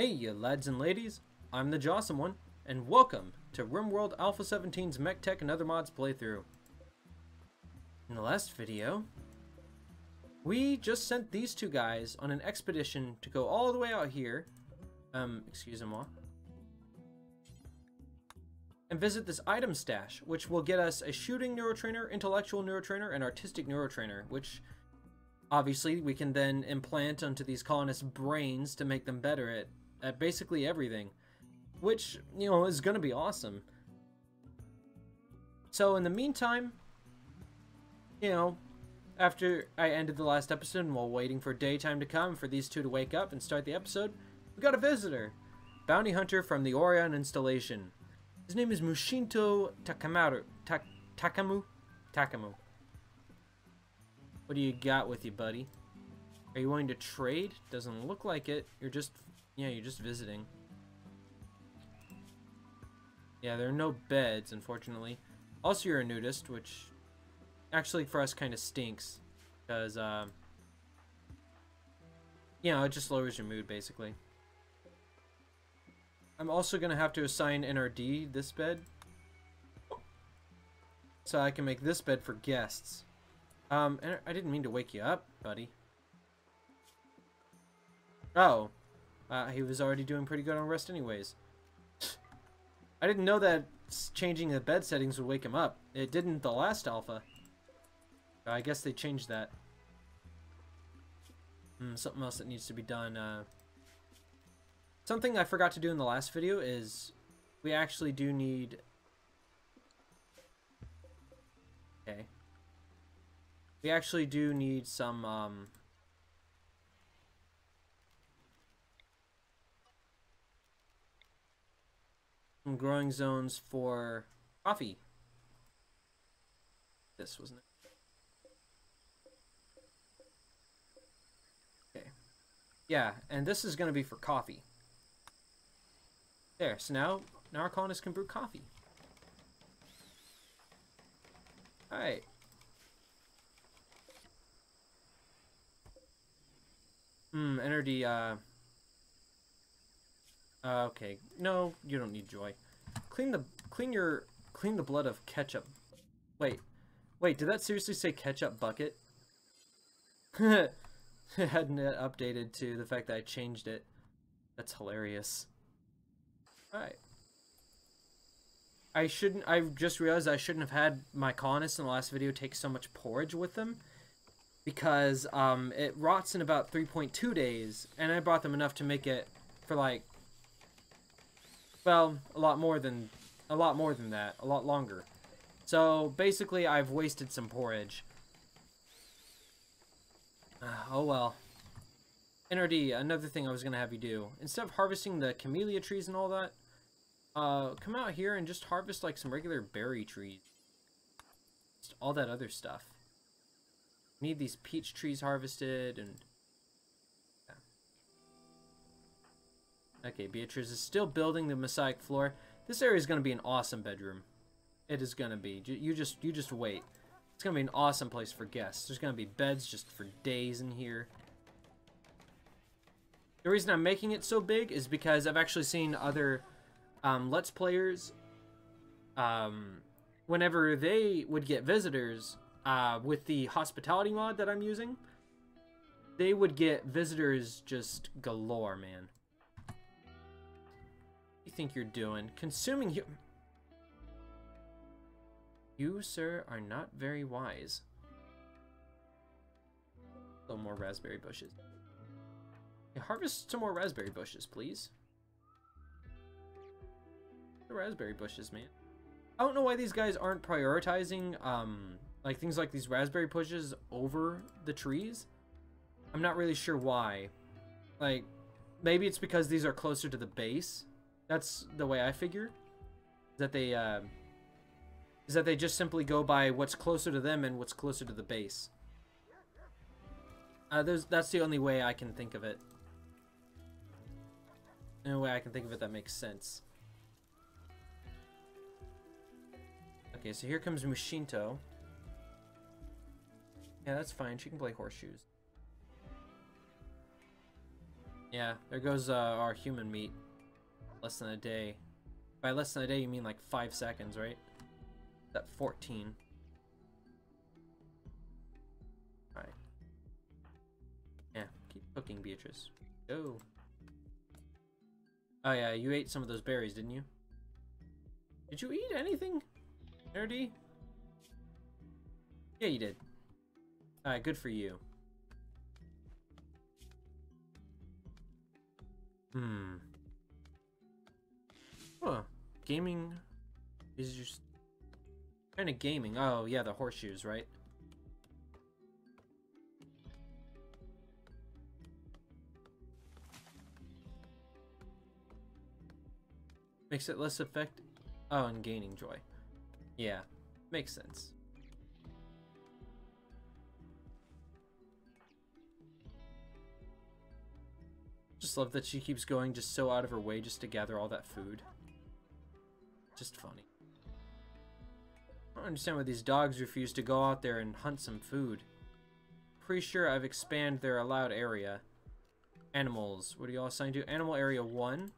Hey, you lads and ladies, I'm the Jawesome One, and welcome to RimWorld Alpha 17's MechTech and Other Mods playthrough. In the last video, we just sent these two guys on an expedition to go all the way out here, um, excusez-moi, and visit this item stash, which will get us a shooting neurotrainer, intellectual neurotrainer, and artistic neurotrainer, which obviously we can then implant onto these colonists' brains to make them better at at basically everything, which, you know, is going to be awesome. So in the meantime, you know, after I ended the last episode and while waiting for daytime to come for these two to wake up and start the episode, we got a visitor. Bounty hunter from the Orion installation. His name is Mushinto Takamaru. Tak Takamu? Takamu. What do you got with you, buddy? Are you willing to trade? Doesn't look like it. You're just yeah, you're just visiting. Yeah, there are no beds, unfortunately. Also, you're a nudist, which actually for us kind of stinks. Because, uh, you know, it just lowers your mood, basically. I'm also going to have to assign NRD this bed. So I can make this bed for guests. Um, I didn't mean to wake you up, buddy. Oh, uh, he was already doing pretty good on rest anyways. I didn't know that changing the bed settings would wake him up. It didn't the last alpha. I guess they changed that. Hmm, something else that needs to be done. Uh, something I forgot to do in the last video is we actually do need... Okay. We actually do need some... Um, some growing zones for coffee. This wasn't it. Okay. Yeah, and this is going to be for coffee. There, so now, now our colonists can brew coffee. Alright. Hmm, energy, uh... Uh, okay. No, you don't need joy. Clean the clean your clean the blood of ketchup. Wait. Wait, did that seriously say ketchup bucket? it hadn't updated to the fact that I changed it. That's hilarious. Alright. I shouldn't I just realized I shouldn't have had my colonists in the last video take so much porridge with them because um it rots in about 3.2 days and I brought them enough to make it for like well, a lot more than a lot more than that, a lot longer. So basically, I've wasted some porridge. Uh, oh well. NRD, another thing I was gonna have you do. Instead of harvesting the camellia trees and all that, uh, come out here and just harvest like some regular berry trees. Just all that other stuff. Need these peach trees harvested and Okay, Beatrice is still building the mosaic floor. This area is going to be an awesome bedroom. It is going to be. You just you just wait. It's going to be an awesome place for guests. There's going to be beds just for days in here. The reason I'm making it so big is because I've actually seen other um, Let's Players, um, whenever they would get visitors uh, with the hospitality mod that I'm using, they would get visitors just galore, man you think you're doing? Consuming you... You, sir, are not very wise. A little more raspberry bushes. Hey, harvest some more raspberry bushes, please. The raspberry bushes, man. I don't know why these guys aren't prioritizing, um, like things like these raspberry bushes over the trees. I'm not really sure why. Like, maybe it's because these are closer to the base. That's the way I figure. That they uh, is that they just simply go by what's closer to them and what's closer to the base. Uh, that's the only way I can think of it. In a way I can think of it that makes sense. Okay, so here comes Mushinto. Yeah, that's fine. She can play horseshoes. Yeah, there goes uh, our human meat. Less than a day. By less than a day, you mean like five seconds, right? That 14. Alright. Yeah, keep cooking, Beatrice. Go. Oh yeah, you ate some of those berries, didn't you? Did you eat anything, Nerdy? Yeah, you did. Alright, good for you. Hmm. Huh. Gaming is just kind of gaming. Oh, yeah, the horseshoes, right? Makes it less effective. Oh, and gaining joy. Yeah, makes sense. Just love that she keeps going just so out of her way just to gather all that food. Just funny. I don't understand why these dogs refuse to go out there and hunt some food. Pretty sure I've expanded their allowed area. Animals. What are you all assigned to? Animal area 1.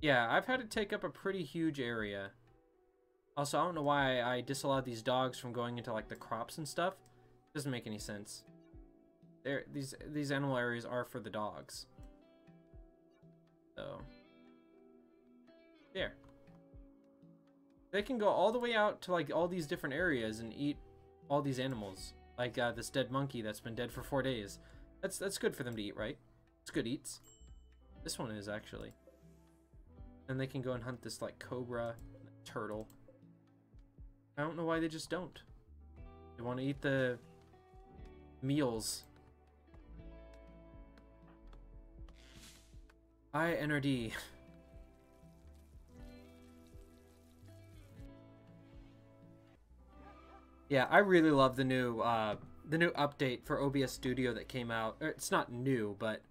Yeah, I've had to take up a pretty huge area. Also, I don't know why I disallowed these dogs from going into like the crops and stuff. Doesn't make any sense. These these animal areas are for the dogs. So, there. They can go all the way out to like all these different areas and eat all these animals. Like uh, this dead monkey that's been dead for four days. That's that's good for them to eat, right? It's good eats. This one is actually. And they can go and hunt this like cobra, turtle. I don't know why they just don't. They want to eat the meals. I NRD. yeah, I really love the new uh, the new update for OBS Studio that came out. It's not new, but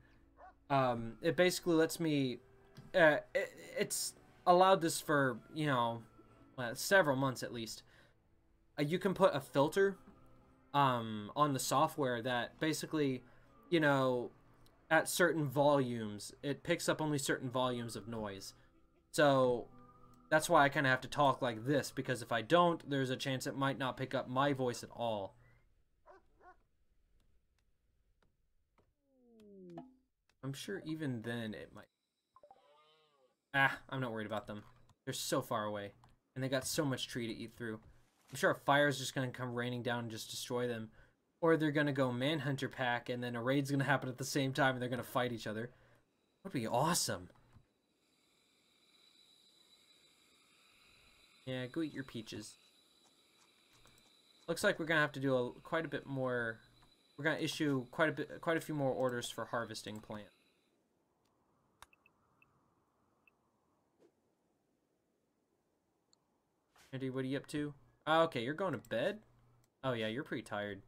um, it basically lets me uh, it, it's allowed this for you know uh, several months at least. Uh, you can put a filter um, on the software that basically, you know, at certain volumes, it picks up only certain volumes of noise. So that's why I kind of have to talk like this because if I don't, there's a chance it might not pick up my voice at all. I'm sure even then it might Ah, I'm not worried about them. They're so far away. And they got so much tree to eat through. I'm sure a fire's just gonna come raining down and just destroy them. Or they're gonna go Manhunter pack and then a raid's gonna happen at the same time and they're gonna fight each other. Would be awesome. Yeah, go eat your peaches. Looks like we're gonna have to do a, quite a bit more. We're gonna issue quite a bit, quite a few more orders for harvesting plants. Andy, what are you up to? Oh, okay, you're going to bed? Oh, yeah, you're pretty tired.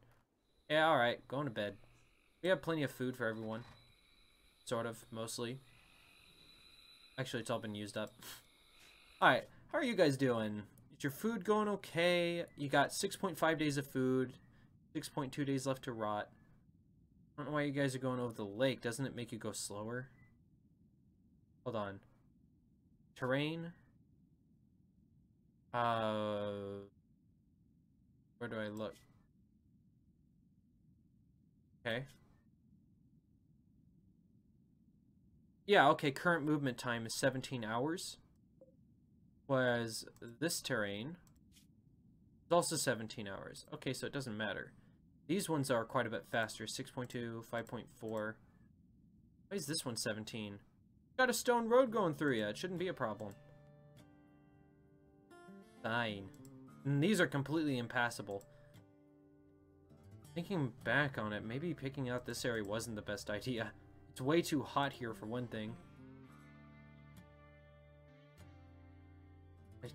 Yeah, alright, going to bed. We have plenty of food for everyone. Sort of, mostly. Actually, it's all been used up. alright, how are you guys doing? Is your food going okay? You got 6.5 days of food. 6.2 days left to rot. I don't know why you guys are going over the lake. Doesn't it make you go slower? Hold on. Terrain. Uh, where do I look? Okay. Yeah, okay, current movement time is 17 hours. Whereas this terrain is also 17 hours. Okay, so it doesn't matter. These ones are quite a bit faster. 6.2, 5.4. Why is this one 17? Got a stone road going through you. It shouldn't be a problem. Fine. And these are completely impassable. Thinking back on it, maybe picking out this area wasn't the best idea. It's way too hot here for one thing. I,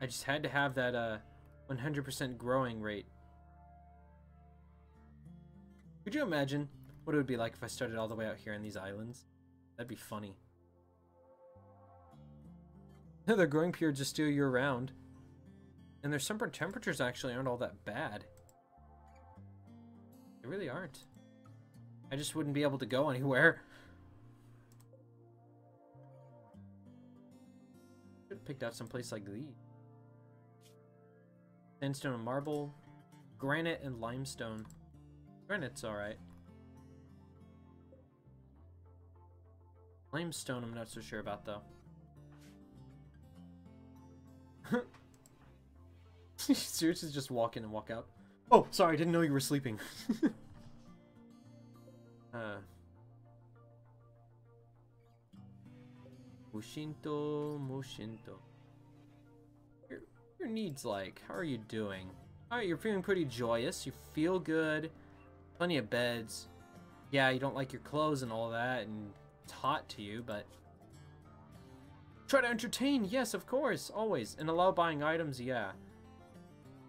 I just had to have that uh 100% growing rate. Could you imagine what it would be like if I started all the way out here in these islands? That'd be funny. They're growing periods just still year round. And their summer temperatures actually aren't all that bad. They really aren't. I just wouldn't be able to go anywhere. Should have picked out some place like these. Sandstone and marble, granite and limestone. Granite's alright. Limestone I'm not so sure about though. Seriously just walk in and walk out. Oh, sorry, I didn't know you were sleeping. uh. Mushinto, Mushinto. Your, your needs like, how are you doing? Alright, you're feeling pretty joyous. You feel good. Plenty of beds. Yeah, you don't like your clothes and all that, and it's hot to you, but... Try to entertain, yes, of course, always. And allow buying items, yeah.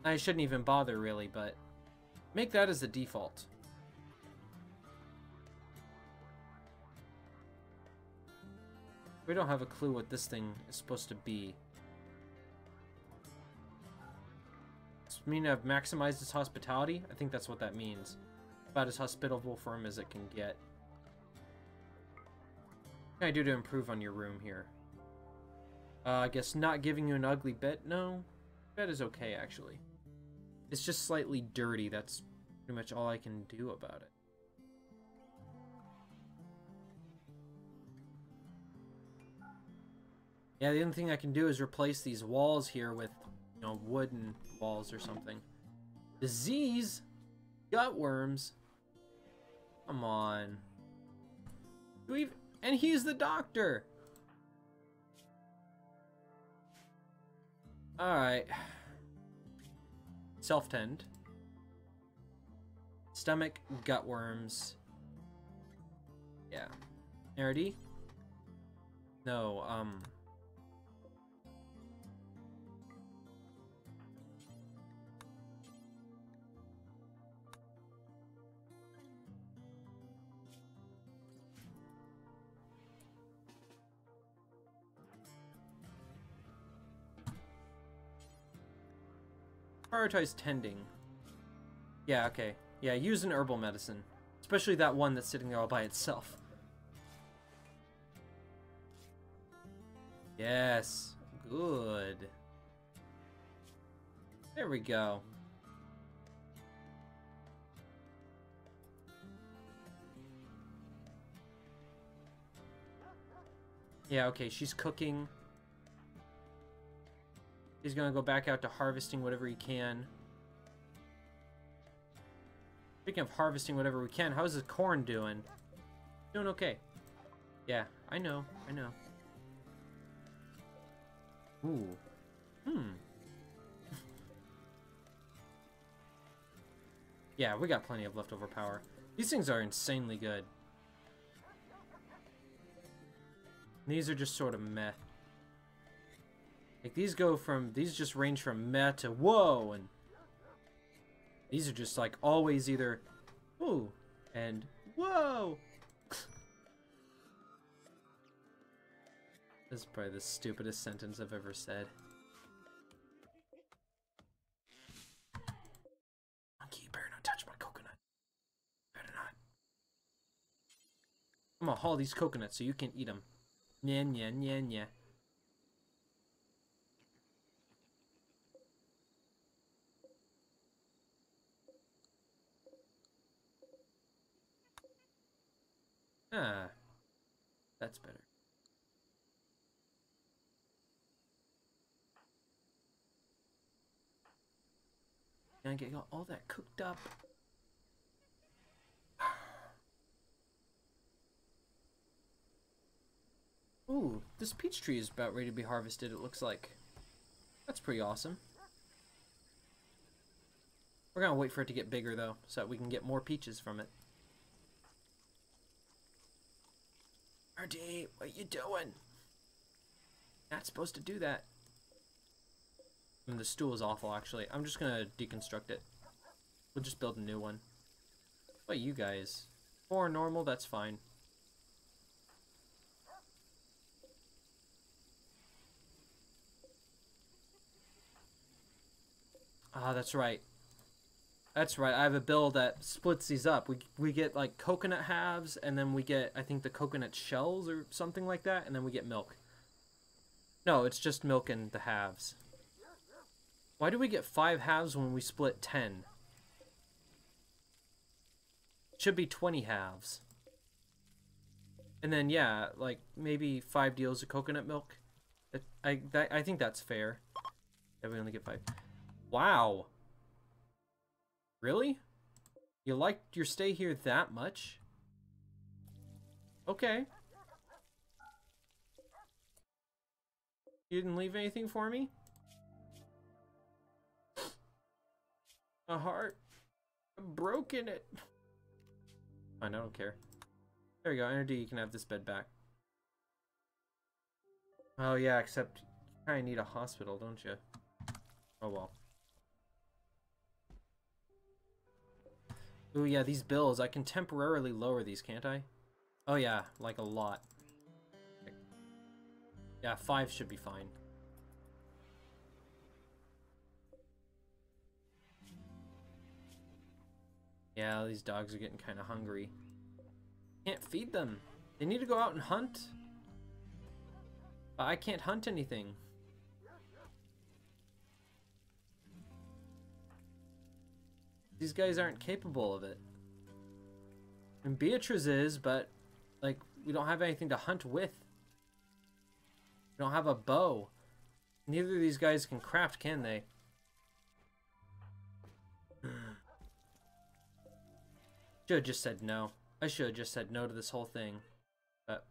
I shouldn't even bother, really, but... Make that as the default. We don't have a clue what this thing is supposed to be. Does it mean I've maximized its hospitality? I think that's what that means. About as hospitable for him as it can get. What can I do to improve on your room here? Uh, I guess not giving you an ugly bed? No. Bed is okay, actually. It's just slightly dirty. That's pretty much all I can do about it. Yeah, the only thing I can do is replace these walls here with, you know, wooden walls or something. Disease? Gutworms? Come on. We and he's the doctor! Alright. Self-tend. Stomach, gutworms. Yeah. Nerdy? No, um... Prioritize tending. Yeah, okay. Yeah, use an herbal medicine. Especially that one that's sitting there all by itself. Yes. Good. There we go. Yeah, okay, she's cooking. He's gonna go back out to harvesting whatever he can. Speaking of harvesting whatever we can, how's the corn doing? Doing okay. Yeah, I know, I know. Ooh. Hmm. yeah, we got plenty of leftover power. These things are insanely good. These are just sort of meh. Like these go from these just range from meh to whoa and these are just like always either ooh and whoa. this is probably the stupidest sentence I've ever said. Monkey, better not touch my coconut. Better not. I'm gonna haul these coconuts so you can eat them. Nya nya nya nya. Ah, that's better. Gonna get all that cooked up. Ooh, this peach tree is about ready to be harvested, it looks like. That's pretty awesome. We're gonna wait for it to get bigger, though, so that we can get more peaches from it. RD, what you doing? Not supposed to do that. And the stool is awful, actually. I'm just gonna deconstruct it. We'll just build a new one. What you guys? Four normal, that's fine. Ah, that's right. That's right. I have a bill that splits these up. We we get like coconut halves, and then we get I think the coconut shells or something like that, and then we get milk. No, it's just milk and the halves. Why do we get five halves when we split ten? Should be twenty halves. And then yeah, like maybe five deals of coconut milk. I I, I think that's fair. Yeah, we only get five. Wow. Really? You liked your stay here that much? Okay. You didn't leave anything for me? A heart? I've broken it. Fine, I don't care. There we go, NRD, you can have this bed back. Oh yeah, except you kinda need a hospital, don't you? Oh well. Ooh, yeah, these bills. I can temporarily lower these, can't I? Oh, yeah, like a lot. Yeah, five should be fine. Yeah, these dogs are getting kind of hungry. Can't feed them. They need to go out and hunt. But I can't hunt anything. These guys aren't capable of it. And Beatrice is, but, like, we don't have anything to hunt with. We don't have a bow. Neither of these guys can craft, can they? should have just said no. I should have just said no to this whole thing. But,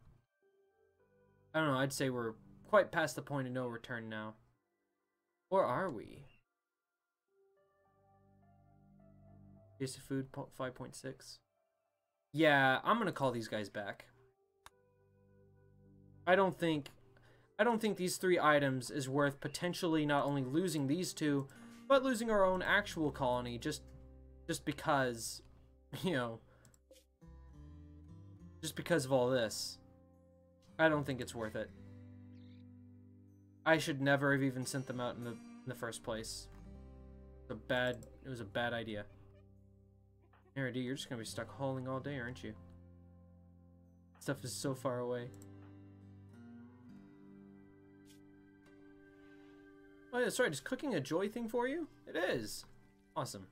I don't know, I'd say we're quite past the point of no return now. Or are we? Of food 5.6. Yeah, I'm gonna call these guys back. I don't think I don't think these three items is worth potentially not only losing these two, but losing our own actual colony just just because, you know, just because of all this. I don't think it's worth it. I should never have even sent them out in the in the first place. It's a bad it was a bad idea. Harry, you're just gonna be stuck hauling all day, aren't you? Stuff is so far away. Oh, yeah, sorry, just cooking a joy thing for you? It is. Awesome.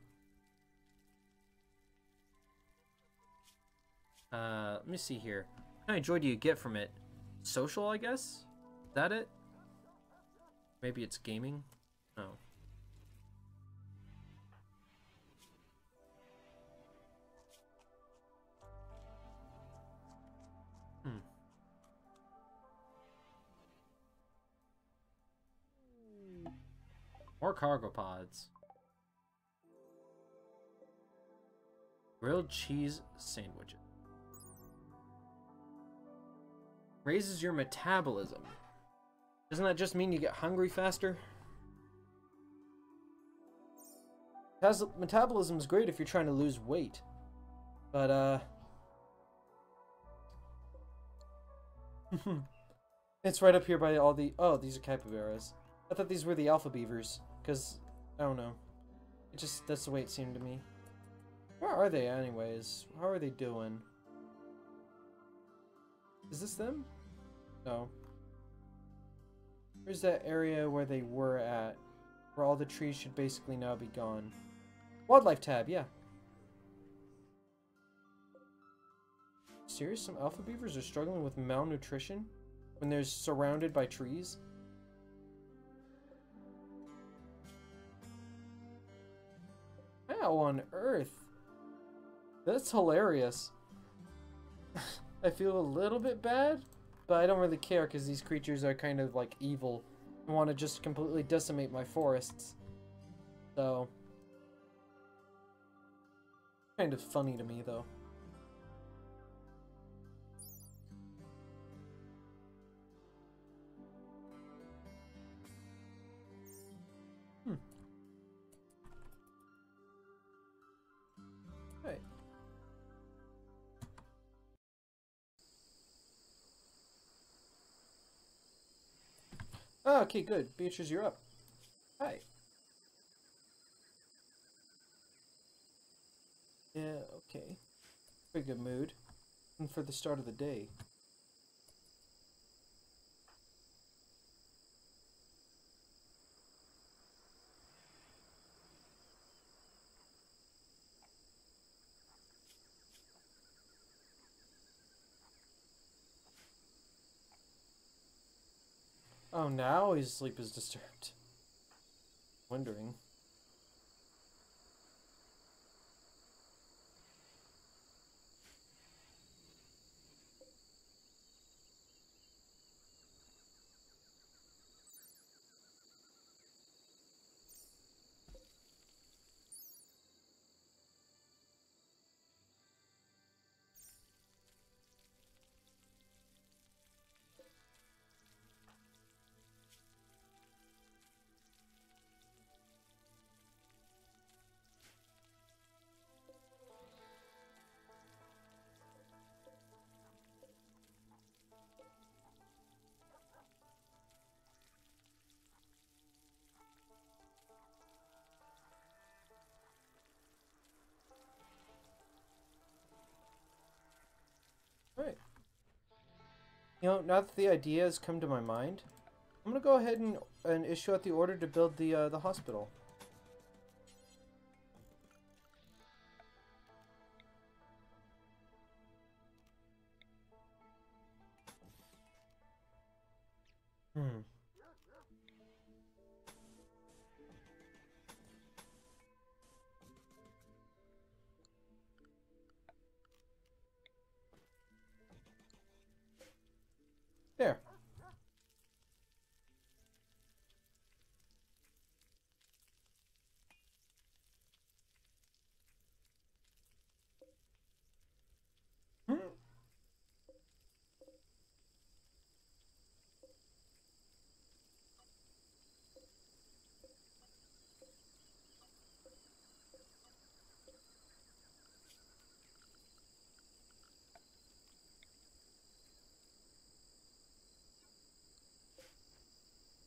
Uh, let me see here. How many joy do you get from it? Social, I guess? Is that it? Maybe it's gaming? Oh. More cargo pods. Grilled cheese sandwiches. Raises your metabolism. Doesn't that just mean you get hungry faster? Metabolism is great if you're trying to lose weight. But, uh... it's right up here by all the... Oh, these are capybaras. I thought these were the alpha beavers. Because, I don't know. It just, that's the way it seemed to me. Where are they anyways? How are they doing? Is this them? No. Where's that area where they were at? Where all the trees should basically now be gone. Wildlife tab, yeah. Serious? Some alpha beavers are struggling with malnutrition when they're surrounded by trees? How on earth? That's hilarious. I feel a little bit bad, but I don't really care because these creatures are kind of like evil and want to just completely decimate my forests. So, kind of funny to me though. okay, good. Beatrice, you're up. Hi. Yeah, okay. Pretty good mood. And for the start of the day. Now his sleep is disturbed. Wondering. You know, now that the idea has come to my mind, I'm gonna go ahead and, and issue out the order to build the uh, the hospital. Hmm.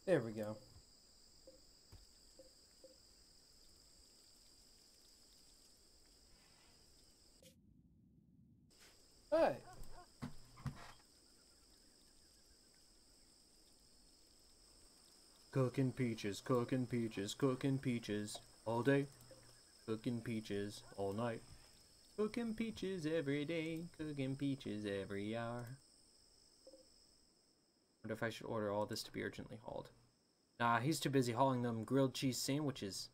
There we go. Hi. Cooking peaches, cooking peaches, cooking peaches all day. Cooking peaches all night. Cooking peaches every day, cooking peaches every hour. Wonder if I should order all this to be urgently hauled. Nah, he's too busy hauling them grilled cheese sandwiches.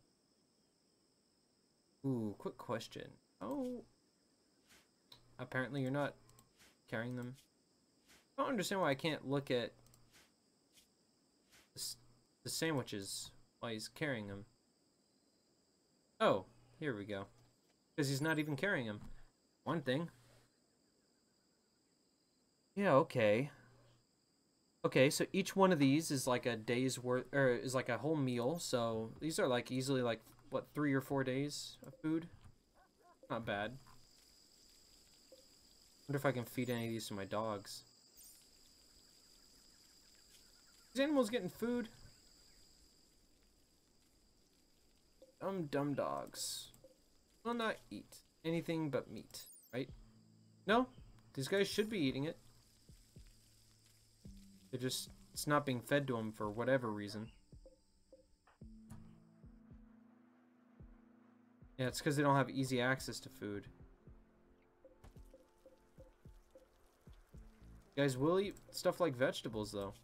Ooh, quick question. Oh. Apparently you're not carrying them. I don't understand why I can't look at the sandwiches while he's carrying them. Oh, here we go. Because he's not even carrying them. One thing. Yeah, okay. Okay, so each one of these is like a day's worth, or is like a whole meal. So these are like easily like, what, three or four days of food? Not bad. wonder if I can feed any of these to my dogs. These animals getting food? Dumb, dumb dogs. Will not eat anything but meat, right? No, these guys should be eating it. They're just, it's not being fed to them for whatever reason. Yeah, it's because they don't have easy access to food. You guys will eat stuff like vegetables, though.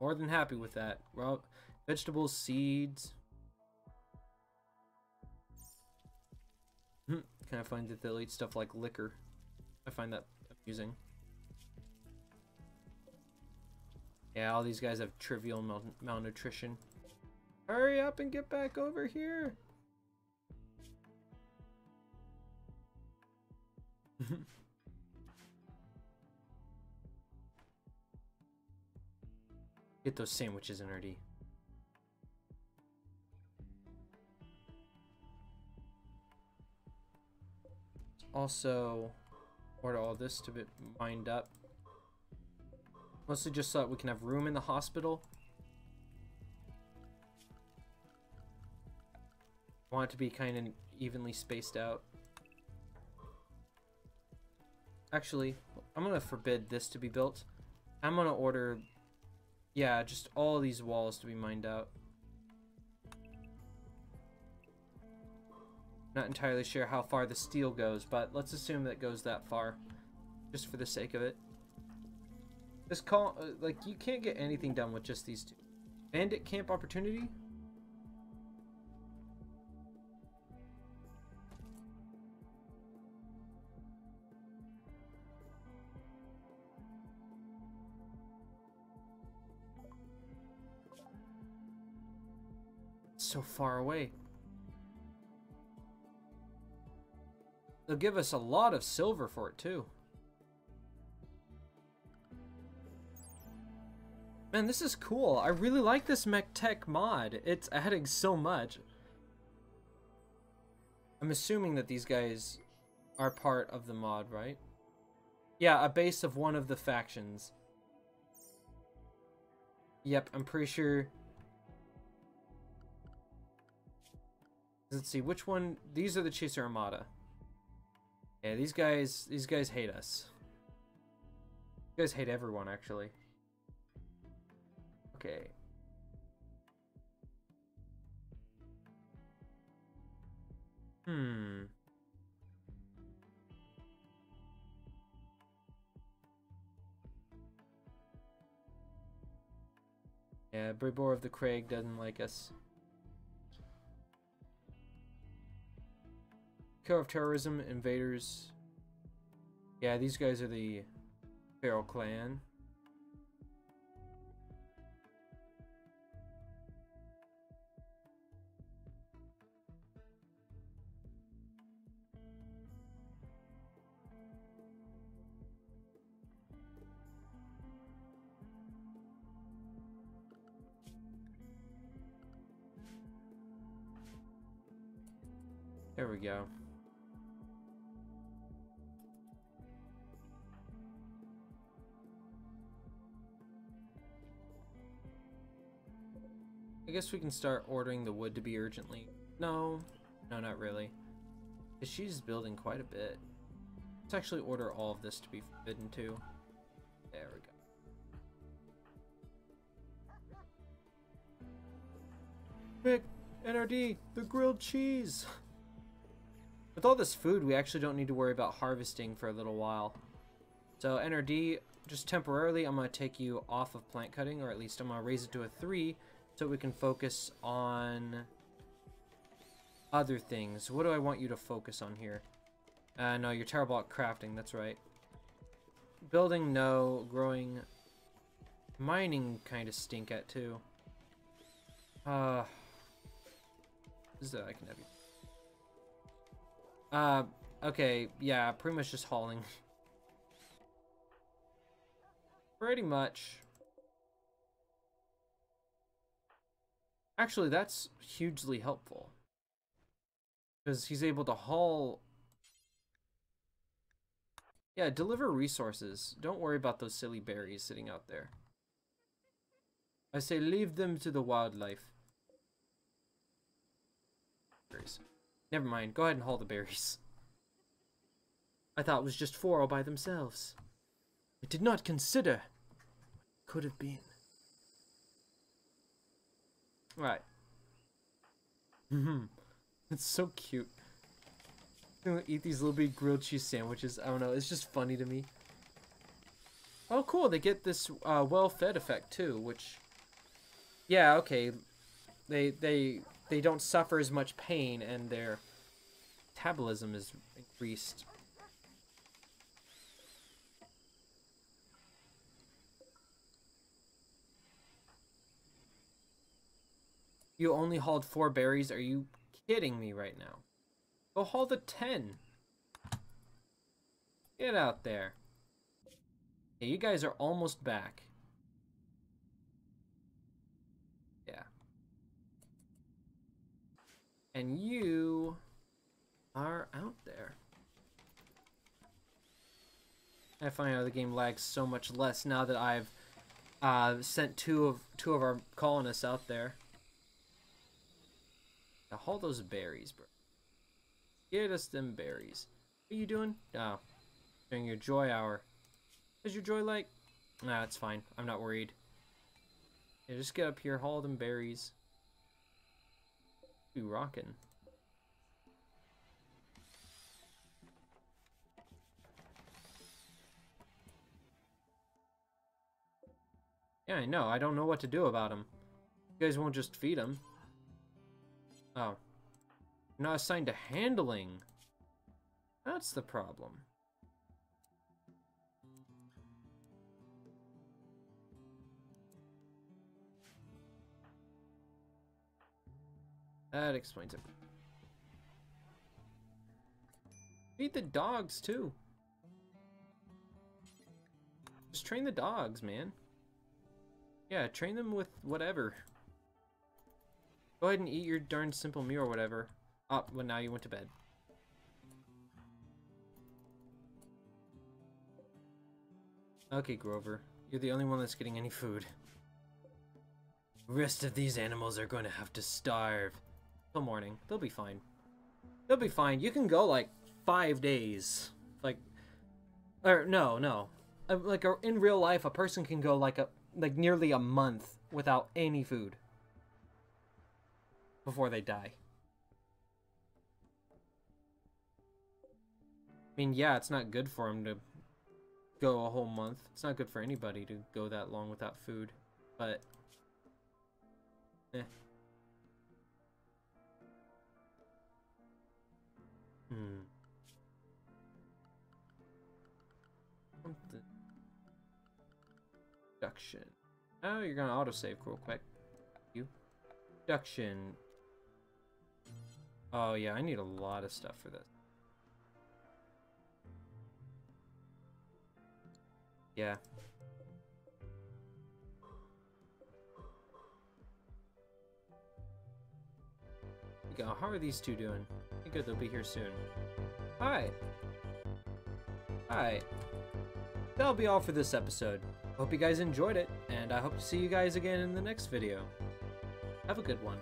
More than happy with that. Well, vegetables, seeds. Hmm. Kind of find that they'll eat stuff like liquor. I find that amusing. Yeah, all these guys have trivial mal malnutrition. Hurry up and get back over here! get those sandwiches, in nerdy. Also, order all this to be mined up. Mostly just so that we can have room in the hospital. Want it to be kind of evenly spaced out. actually, I'm gonna forbid this to be built. I'm gonna order, yeah, just all these walls to be mined out. Not entirely sure how far the steel goes, but let's assume that goes that far, just for the sake of it. This call, uh, like, you can't get anything done with just these two. Bandit camp opportunity? so far away. They'll give us a lot of silver for it, too. Man, this is cool. I really like this MechTech mod. It's adding so much. I'm assuming that these guys are part of the mod, right? Yeah, a base of one of the factions. Yep, I'm pretty sure Let's see, which one? These are the Chaser Armada. Yeah, these guys, these guys hate us. Guys hate everyone, actually. Okay. Hmm. Yeah, Bribor of the Craig doesn't like us. Killer of Terrorism, Invaders. Yeah, these guys are the Feral Clan. We can start ordering the wood to be urgently. No, no, not really. She's building quite a bit. Let's actually order all of this to be forbidden too. There we go. Vic, NRD, the grilled cheese! With all this food, we actually don't need to worry about harvesting for a little while. So NRD, just temporarily, I'm going to take you off of plant cutting, or at least I'm going to raise it to a 3, so we can focus on other things. What do I want you to focus on here? Uh, no, you're terrible at crafting, that's right. Building, no. Growing, mining kind of stink at, too. Uh, is that I can have you. Uh, okay, yeah, pretty much just hauling. pretty much. Actually, that's hugely helpful. Because he's able to haul... Yeah, deliver resources. Don't worry about those silly berries sitting out there. I say leave them to the wildlife. Berries. Never mind, go ahead and haul the berries. I thought it was just four all by themselves. I did not consider could have been. Right. Mm-hmm. It's so cute. eat these little big grilled cheese sandwiches. I don't know. It's just funny to me. Oh, cool. They get this uh, well-fed effect too, which, yeah, okay. They they they don't suffer as much pain, and their metabolism is increased You only hauled four berries? Are you kidding me right now? Go haul the ten. Get out there. Okay, you guys are almost back. Yeah. And you are out there. I find out the game lags so much less now that I've uh, sent two of two of our colonists out there. Now haul those berries, bro. Get us them berries. What are you doing? Oh. during your joy hour. Is your joy like? Nah, it's fine. I'm not worried. Yeah, just get up here, haul them berries. Be rocking. Yeah, I know. I don't know what to do about him. You guys won't just feed him. Oh. Not assigned to handling. That's the problem. That explains it. Feed the dogs, too. Just train the dogs, man. Yeah, train them with whatever. Go ahead and eat your darn simple meal or whatever. Oh, well now you went to bed. Okay, Grover. You're the only one that's getting any food. The rest of these animals are going to have to starve. Till morning. They'll be fine. They'll be fine. You can go like five days. Like, or no, no. Uh, like in real life, a person can go like a like nearly a month without any food before they die. I mean, yeah, it's not good for them to go a whole month. It's not good for anybody to go that long without food, but eh. Hmm. Something. Oh, you're gonna autosave real quick. You. Duction. Oh yeah, I need a lot of stuff for this. Yeah. We Go. How are these two doing? Good, they'll be here soon. Hi. Hi. That'll be all for this episode. Hope you guys enjoyed it, and I hope to see you guys again in the next video. Have a good one.